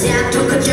Yeah, I took a